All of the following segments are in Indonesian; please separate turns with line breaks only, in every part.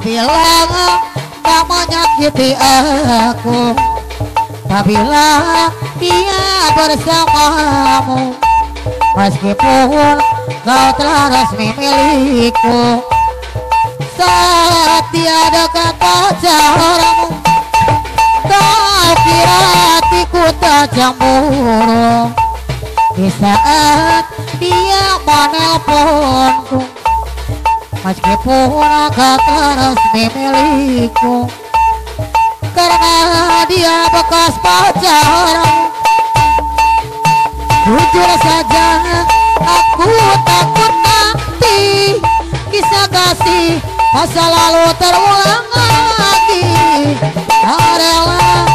bilang tak menyakiti aku. Apabila dia bersamamu Meskipun kau telah resmi milikku Saat tiada kata caramu Kau kira hatiku tak cemburu. Di saat dia menelponku Meskipun telah resmi milikku karena dia bekas pacar. Jujur saja aku takut nanti. Kisah kasih masa lalu terulang lagi. Tak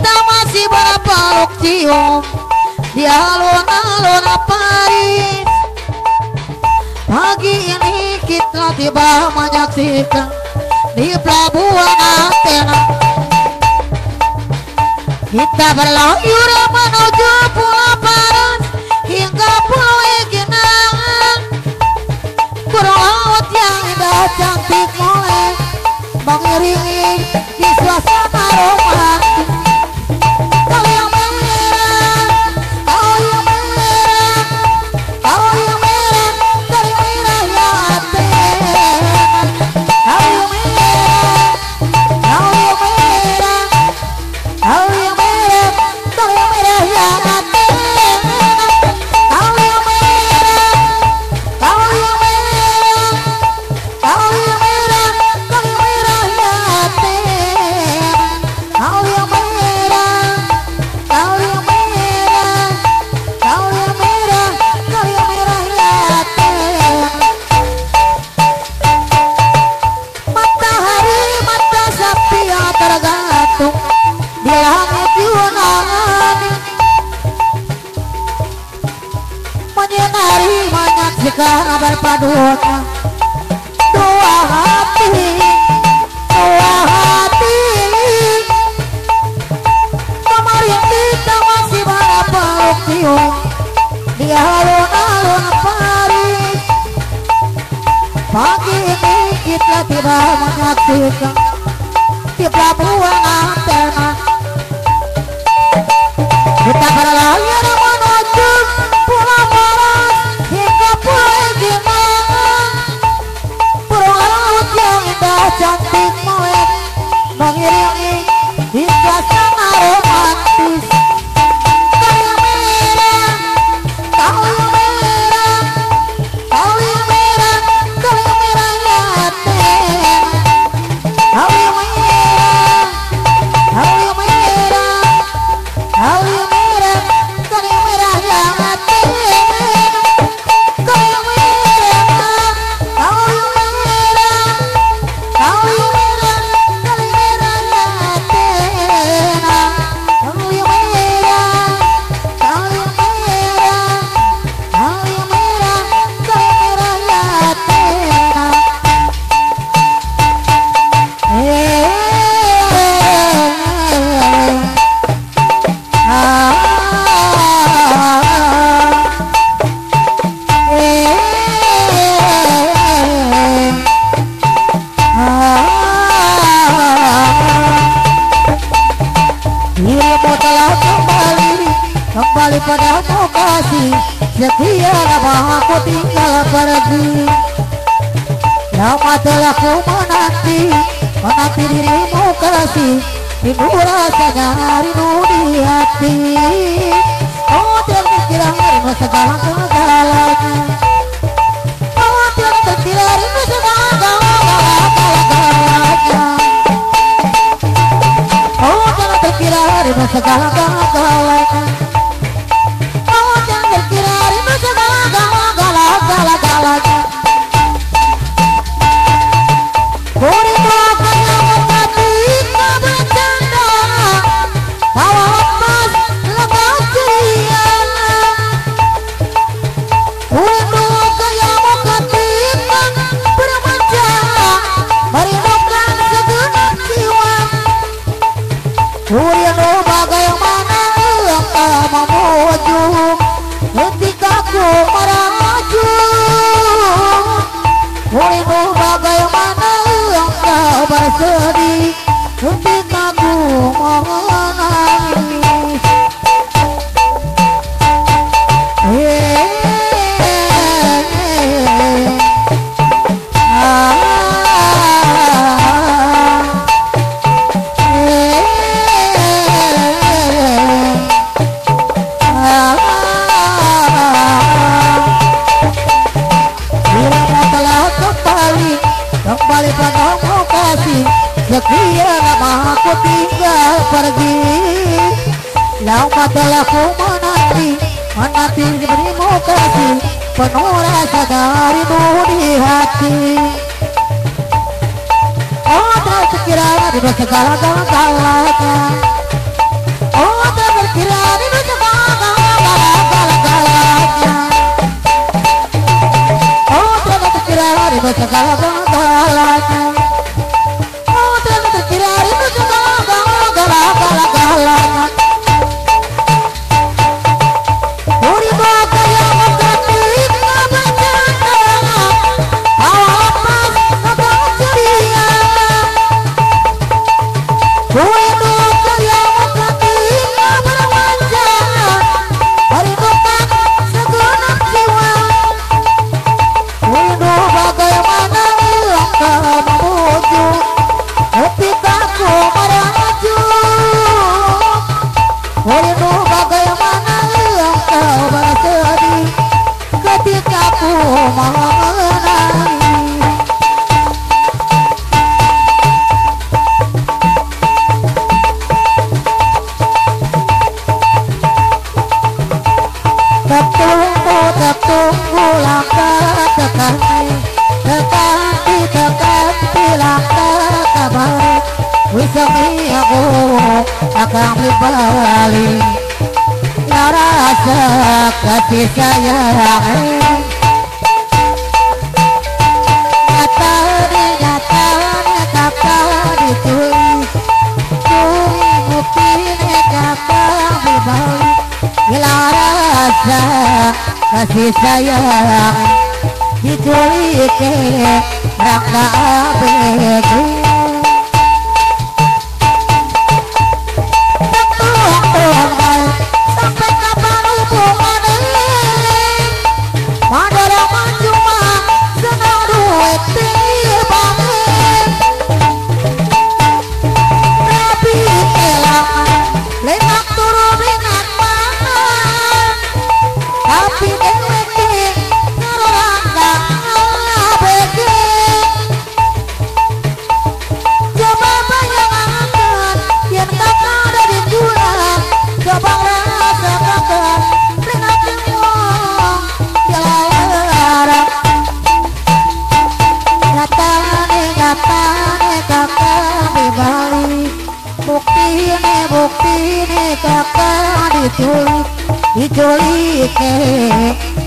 kita masih berpeluk cium. Di alun-alun Paris pagi ini kita tiba menyaksikan di pelabuhan Athena. Kita berlayur menuju Pulau Paris hingga Pulau Eginangan Burung laut yang indah cantik mulai mengiringi di suasana romantis menyaksikan berpaduan Dua hati, dua hati. Kemarin kita masih berpeluk cium Di alun-alun Paris Pagi ini kita tidak menyaksikan di pelabuhan Athena kita berlayar Setia lama aku tinggal pergi Lama telah ku menanti Menanti dirimu kasih Rindu rasanya rindu di hati Oh terpikir rindu segala Biarlah aku tinggal pergi Lama telah ku menanti Menanti diberimu kasih Penuh rasa darimu di hati Oh tak sekiranya di segala galanya Oh tak berkiranya di segala galanya Oh tak sekiranya di segala galanya kasih sayang kasih sayang. Dituike Raka abekku diculik diculik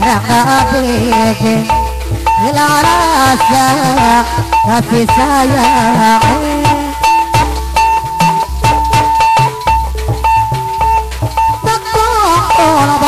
rakaat lagi bila rasa tapi saya takut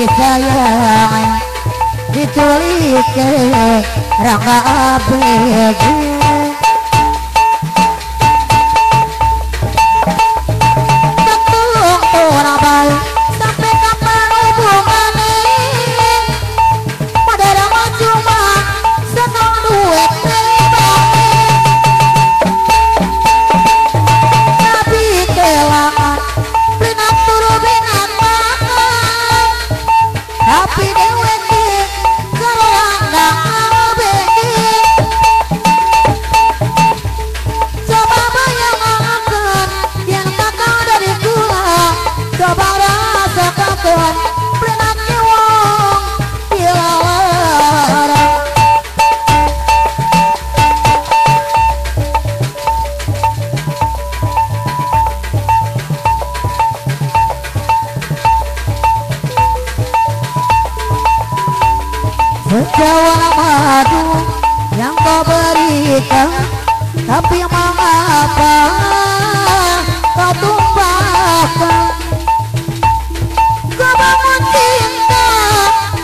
sayang Diculik Raka abegu Sejawa madu yang kau berikan Tapi mengapa kau tumpahkan? Kau bangun cinta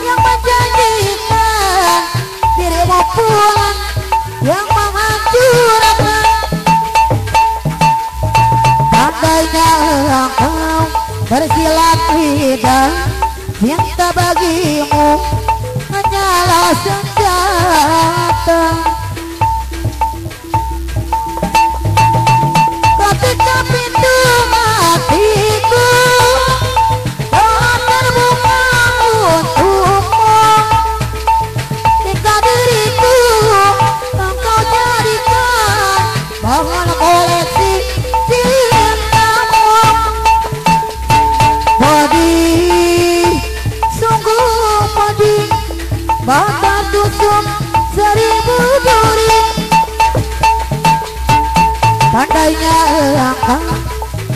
yang menjanjikan Dirimu pulang yang menghancurkan. Andainya engkau bersilat lidah Cinta bagimu nalasan datang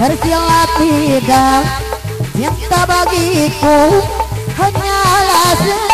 bersilat lidah Cinta bagiku hanyalah